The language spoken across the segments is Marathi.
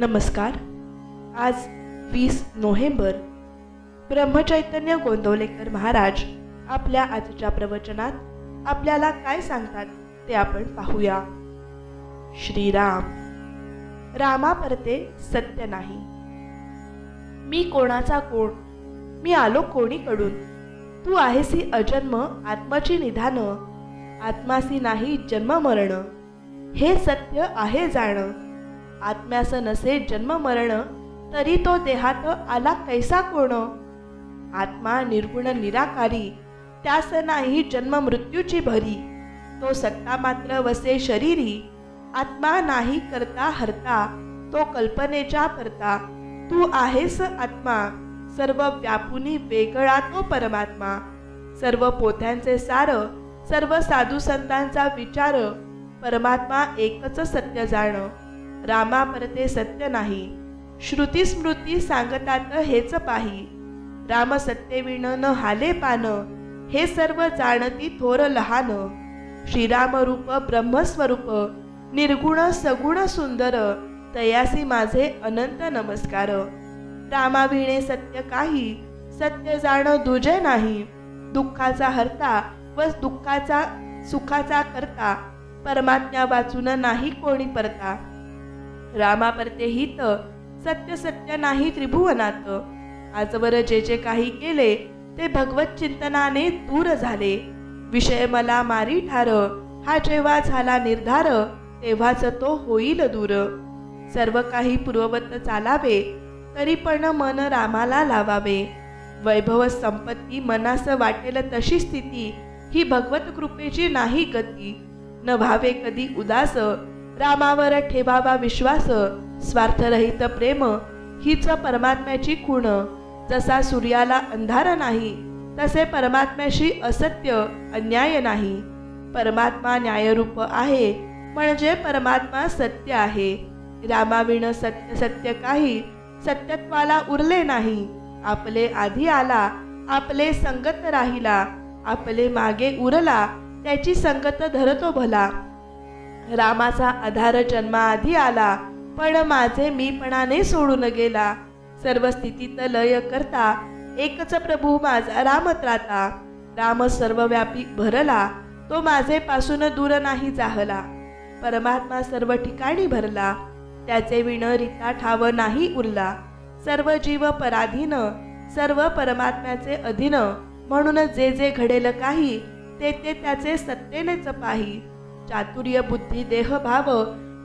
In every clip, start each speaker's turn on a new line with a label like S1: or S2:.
S1: नमस्कार. आज वीस नोव्हेंबर ब्रह्मचैतन्य गोंदवलेकर महाराज आपल्या आजच्या प्रवचनात आपल्याला काय सांगतात ते आपण पाहूया. श्रीराम रामा परते सत्य नाही. मी कोणाचा कोण? मी आलो कोणीकडून? तू आहेसी अजन्म आत्माची निधान आत्मासी नाही जन्म मरण. हे सत्य आहे जाणं. आत्म्यास नसे जन्म मरण तरी तो देहात आला कैसा कोण? आत्मा निर्गुण निराकारी त्यास नाही जन्म मृत्यूची भरी. तो सत्ता मात्र वसे शरीरी आत्मा नाही करता हरता तो कल्पनेच्या परता. तू आहेस आत्मा सर्व व्यापुनी वेगळा तो परमात्मा. सर्व पोथ्यांचे सार सर्व साधू संतांचा विचार परमात्मा एकच सत्य जाणं. रामा परते सत्य नाही. श्रुती स्मृती सांगतात हेच पाही. राम सत्यविण न हाले पान हे सर्व जाणती थोर लहान. श्रीराम रूप ब्रह्मस्वरूप निर्गुण सगुण सुंदर तयासी माझे अनंत नमस्कार. रामाविणे सत्य काही सत्य जाण दुजे नाही. दुःखाचा हरता व दुःखाचा सुखाचा करता परमात्म्या वाचून नाही कोणी परता. रामापरते हित सत्य सत्य नाही त्रिभुवनात. आजवर जे जे काही केले ते भगवत चिंतनाने दूर झाले. विषय मला मारी ठार हा जेव्हा झाला निर्धार तेव्हाच तो होईल दूर. सर्व काही पूर्ववत चालावे तरी पण मन रामाला लावावे. वैभव संपत्ती मनास वाटेल तशी स्थिती ही भगवत कृपेची नाही गती. न व्हावे कधी उदास रामावर ठेवावा विश्वास स्वार्थरहित प्रेम हीच परमात्म्याची खूण. जसा सूर्याला अंधार नाही तसे परमात्म्याशी असत्य अन्याय नाही. परमात्मा न्यायरूप आहे म्हणजे परमात्मा सत्य आहे. रामाविण सत्य सत्य काही सत्यत्वाला उरले नाही. आपले आधी आला आपले संगत राहिला आपले मागे उरला त्याची संगत धरतो भला. रामाचा आधार जन्माआधी आला पण माझे मीपणाने सोडून गेला. सर्व स्थितीत लय करता एकच प्रभू माझा रामत्राता राम सर्वव्यापी भरला तो माझे पासून दूर नाही जाहला. परमात्मा सर्व ठिकाणी भरला त्याचे विण रिता ठाव नाही उरला. सर्व जीव पराधीन सर्व परमात्म्याचे अधीन म्हणून जे जे घडेल काही ते ते त्याचे सत्तेनेच पाही. चातुर्य बुद्धी देहभाव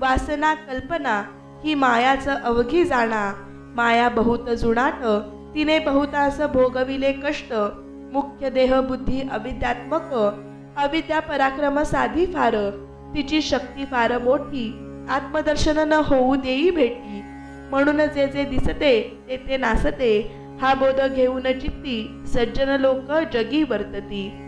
S1: वासना कल्पना ही मायाचं अवघी जाणा. माया बहुत जुनाट तिने बहुतास भोगविले कष्ट. मुख्य देह बुद्धी अविद्यात्मक अविद्या पराक्रम साधी फार. तिची शक्ती फार मोठी आत्मदर्शन न होऊ देई भेटी. म्हणून जे जे दिसते ते ते नासते. हा बोध घेऊन चित्ती सज्जन लोक जगी वर्तती.